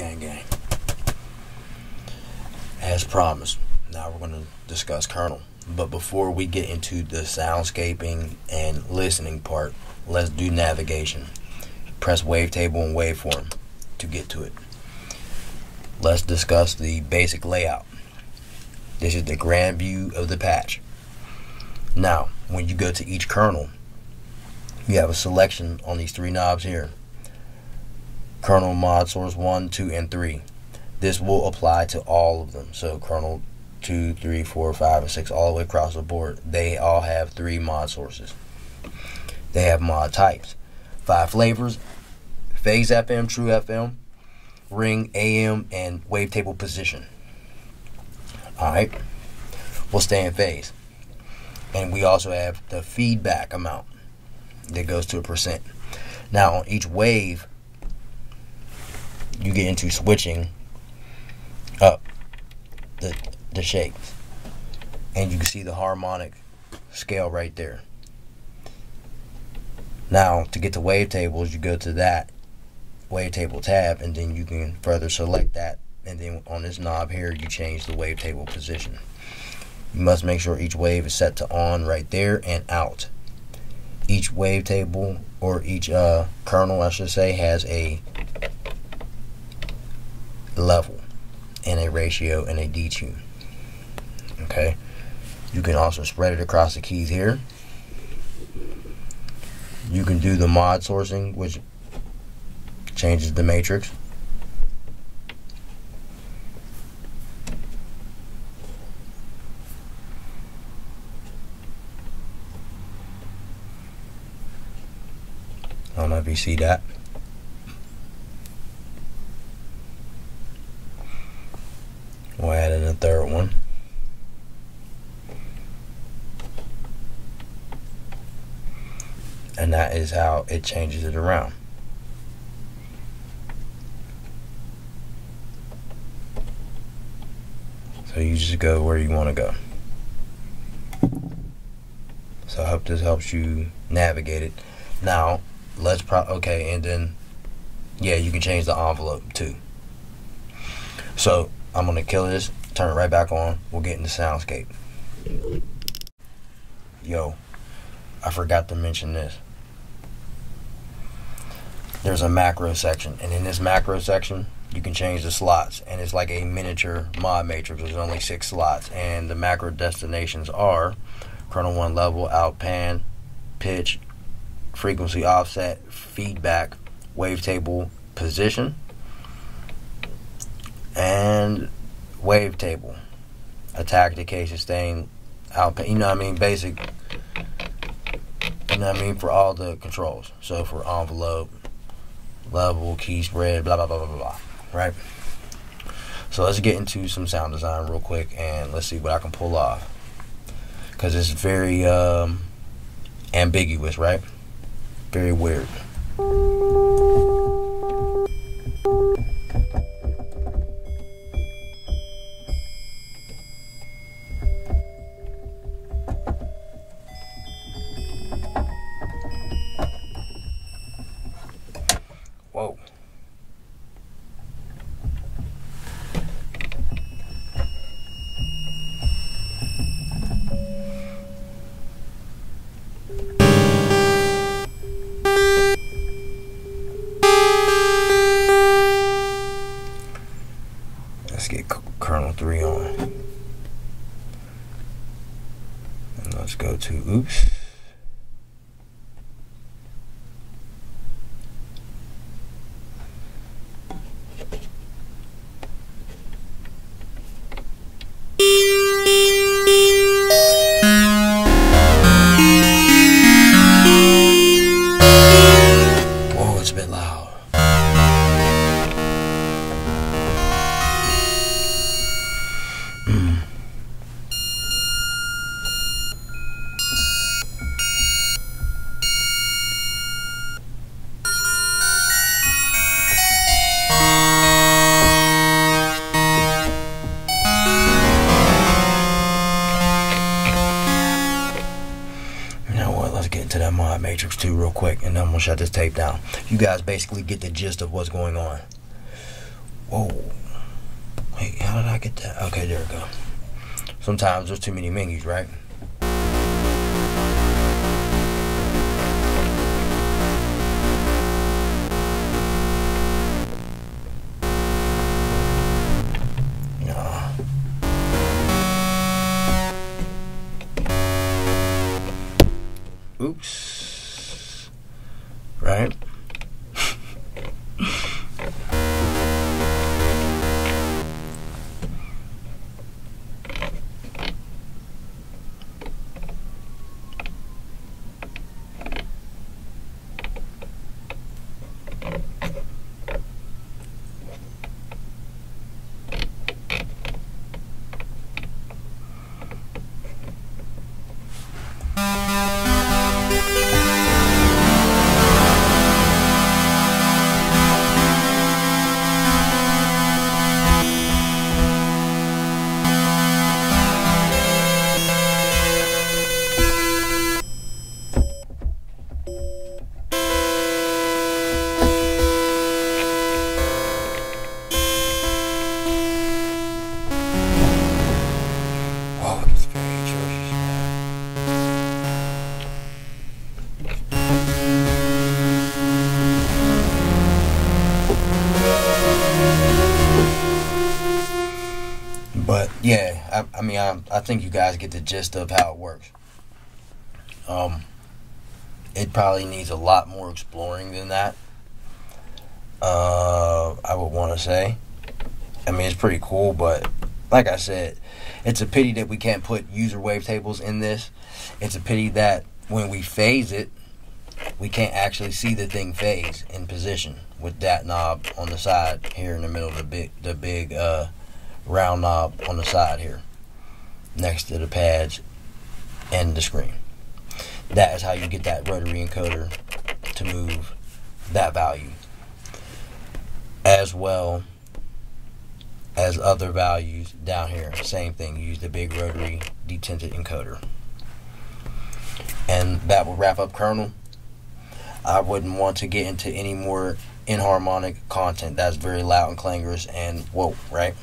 Gang, gang. As promised, now we're going to discuss kernel. But before we get into the soundscaping and listening part, let's do navigation. Press wavetable and waveform to get to it. Let's discuss the basic layout. This is the grand view of the patch. Now, when you go to each kernel, you have a selection on these three knobs here. Kernel mod source 1, 2, and 3. This will apply to all of them. So kernel 2, 3, 4, 5, and 6, all the way across the board. They all have three mod sources. They have mod types. Five flavors, phase FM, true FM, ring, AM, and wavetable position. Alright. We'll stay in phase. And we also have the feedback amount that goes to a percent. Now on each wave get into switching up the the shapes. And you can see the harmonic scale right there. Now to get to wavetables you go to that wavetable tab and then you can further select that and then on this knob here you change the wavetable position. You must make sure each wave is set to on right there and out. Each wavetable or each uh, kernel I should say has a level and a ratio and a detune. Okay. You can also spread it across the keys here. You can do the mod sourcing, which changes the matrix. I don't know if you see that. We'll add in a third one. And that is how it changes it around. So you just go where you want to go. So I hope this helps you navigate it. Now, let's pro okay, and then yeah, you can change the envelope too. So I'm gonna kill this, turn it right back on. We'll get into soundscape. Yo, I forgot to mention this. There's a macro section, and in this macro section, you can change the slots, and it's like a miniature mod matrix. There's only six slots, and the macro destinations are kernel one level, out pan, pitch, frequency offset, feedback, wavetable, position, and wavetable, attack, decay, sustain, out. You know what I mean? Basic. You know what I mean for all the controls. So for envelope, level, key spread, blah blah blah blah blah. Right. So let's get into some sound design real quick, and let's see what I can pull off. Cause it's very um, ambiguous, right? Very weird. Get Kernel 3 on. And let's go to oops. Matrix too, real quick, and then I'm gonna shut this tape down. You guys basically get the gist of what's going on. Whoa. Wait, how did I get that? Okay, there we go. Sometimes there's too many menus, right? Oops. Yeah, I, I mean, I, I think you guys get the gist of how it works. Um, it probably needs a lot more exploring than that. Uh, I would want to say. I mean, it's pretty cool, but like I said, it's a pity that we can't put user wavetables in this. It's a pity that when we phase it, we can't actually see the thing phase in position with that knob on the side here in the middle of the big the big uh, round knob on the side here next to the pads and the screen. That is how you get that rotary encoder to move that value as well as other values down here. Same thing, use the big rotary detented encoder. And that will wrap up kernel. I wouldn't want to get into any more inharmonic content. That's very loud and clangorous and whoa, right?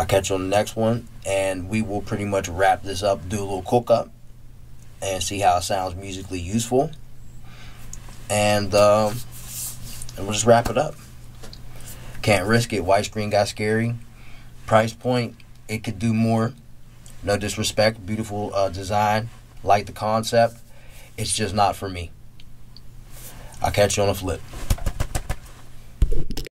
I'll catch you on the next one, and we will pretty much wrap this up, do a little cook up, and see how it sounds musically useful. And, um, and we'll just wrap it up. Can't risk it. White screen got scary. Price point, it could do more. No disrespect. Beautiful uh, design. Like the concept. It's just not for me. I'll catch you on the flip.